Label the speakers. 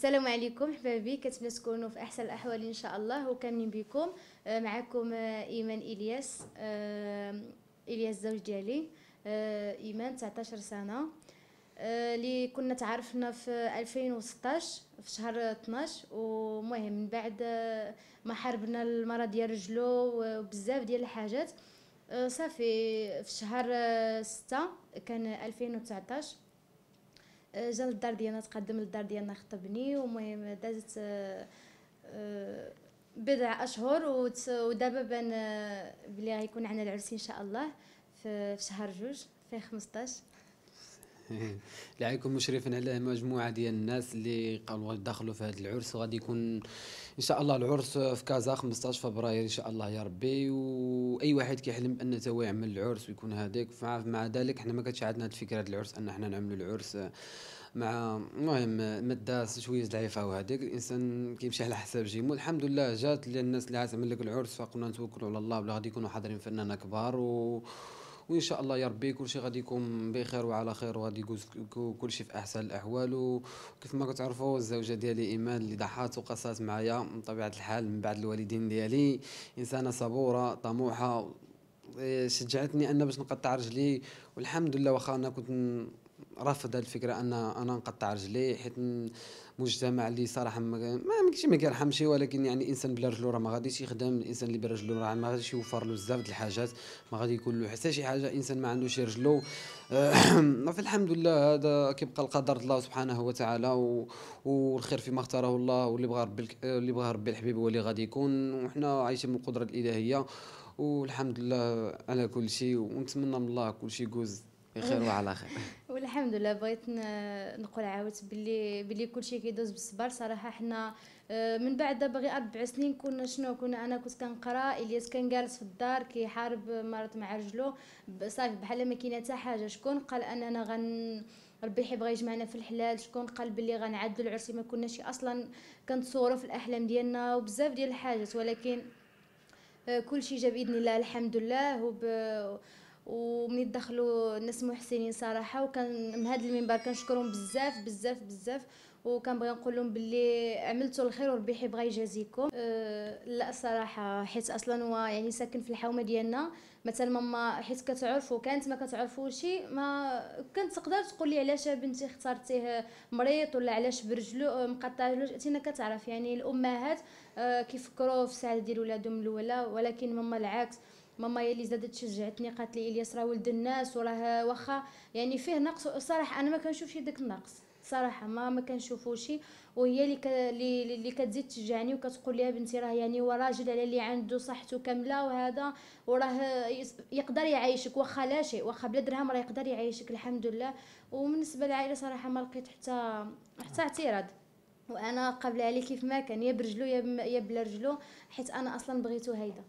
Speaker 1: السلام عليكم حبابي كنتمنى تكونوا في أحسن الأحوال إن شاء الله وكاملين بكم. آه، معكم آه، إيمان إلياس آه، إلياس الزوج ديالي. إيمان 19 سنة. اللي كنا تعرفنا في 2016 في شهر 12 ومهم من بعد ما حاربنا المرض ديال رجلو وبزاف ديال الحاجات. صافي في شهر 6 كان 2019 جا للدار ديالنا تقدم للدار ديالنا خطبني ومهم دازت آه، آه، بضع أشهر ودابا بان آه، بلي غيكون عندنا العرس إن شاء الله في شهر جوج في 15
Speaker 2: لعيكم مشرفين على مجموعة ديال الناس اللي قالوا يدخلوا في هذا العرس. وغادي يكون إن شاء الله العرس في كازا 15 فبراير إن شاء الله يا ربي. وأي واحد كيحلم بان هو يعمل العرس ويكون هذاك مع ذلك حنا ما كانتش عندنا الفكرة العرس أن حنا نعملوا العرس مع المهم مداس شوية ضعيفه وهذاك الإنسان كيمشي على حساب جيمو الحمد لله جات الناس اللي تعمل لك العرس فقلنا نتوكلوا على الله. بلا غادي يكونوا حاضرين فنانه كبار و وإن شاء الله يا ربي كل شيء غادي يكون بخير وعلى خير وغادي يكون كل شيء في أحسن الأحوال. وكيف ما كتعرفوا الزوجة ديالي إيمان اللي ضحات وقصات معايا من طبيعه الحال من بعد الوالدين ديالي. إنسانة صبورة طموحة. شجعتني أن باش نقطع رجلي والحمد لله واخا أنا كنت رافض هذه الفكرة أن أنا نقطع رجلي حيت مجتمع اللي صراحة ما ماشي ما كيرحمش ولكن يعني الانسان بلا رجلو راه ما غاديش يخدم الانسان اللي بلا رجلو راه ما غاديش يوفر له بزاف د الحاجات ما غادي يكون له حتى شي حاجة إنسان ما عندوش رجلو. في الحمد لله هذا كيبقى القدر الله سبحانه وتعالى والخير فيما اختاره الله واللي بغى ربي اللي بغى ربي الحبيب هو اللي غادي يكون وحنا عايشين من القدرة الإلهية. والحمد لله على كل شيء ونتمنى من الله كل شيء يجوز. بخير وعلى خير.
Speaker 1: والحمد لله بغيت نقول عاود باللي باللي كلشي كيدوز بالصبر. صراحة حنا آه، من بعد باغي أربع سنين كنا شنو؟ كنا أنا كنت كنقرا إلياس كان جالس في الدار كيحارب مرض مع رجلو. صافي بحال ما كاينة حتى حاجة. شكون قال أننا غن ربي يحب يجمعنا في الحلال؟ شكون قال بلي غنعدوا العرس؟ ما كناش أصلا كنتصوروا في الأحلام ديالنا وبزاف ديال الحاجات. ولكن آه، كل شيء جا باذن الله الحمد لله. وب ومن دخلوا ناس محسنين صراحة وكان من هذا المنبر كنشكرهم بزاف بزاف بزاف. وكنبغي نقول لهم باللي عملتوا الخير وربي يبغى يجازيكم. أه لا صراحة حيت أصلا هو يعني ساكن في الحومة ديالنا مثلا ماما حيت كتعرفوا كانت ما كتعرفوش ما كنت تقدر تقول لي علاش بنتي اختارتيه مريض ولا علاش برجلو مقطع رجلو كتعرف. يعني الأمهات أه كيفكروا في السعادة ديال ولادهم الأولى ولكن ماما العكس. ماما هي اللي زادت شجعتني قالت لي إلياس راه ولد الناس وراه واخا يعني فيه نقص. صراحة أنا ما كنشوفش داك النقص صراحة ما ما كنشوفوش. وهي اللي ك... اللي, كتزيد تشجعني وكتقول لي بنتي راه يعني هو راجل على اللي عنده صحته كاملة وهذا وراه يقدر يعيشك. واخا لا شيء واخا بلا درهم راه يقدر يعيشك الحمد لله. وبالنسبة للعائلة صراحة ما لقيت حتى حتى اعتراض. وأنا قبل عليه كيف ما كان يا برجلو يا بلا رجلو حيت أنا أصلا بغيتو هيدا.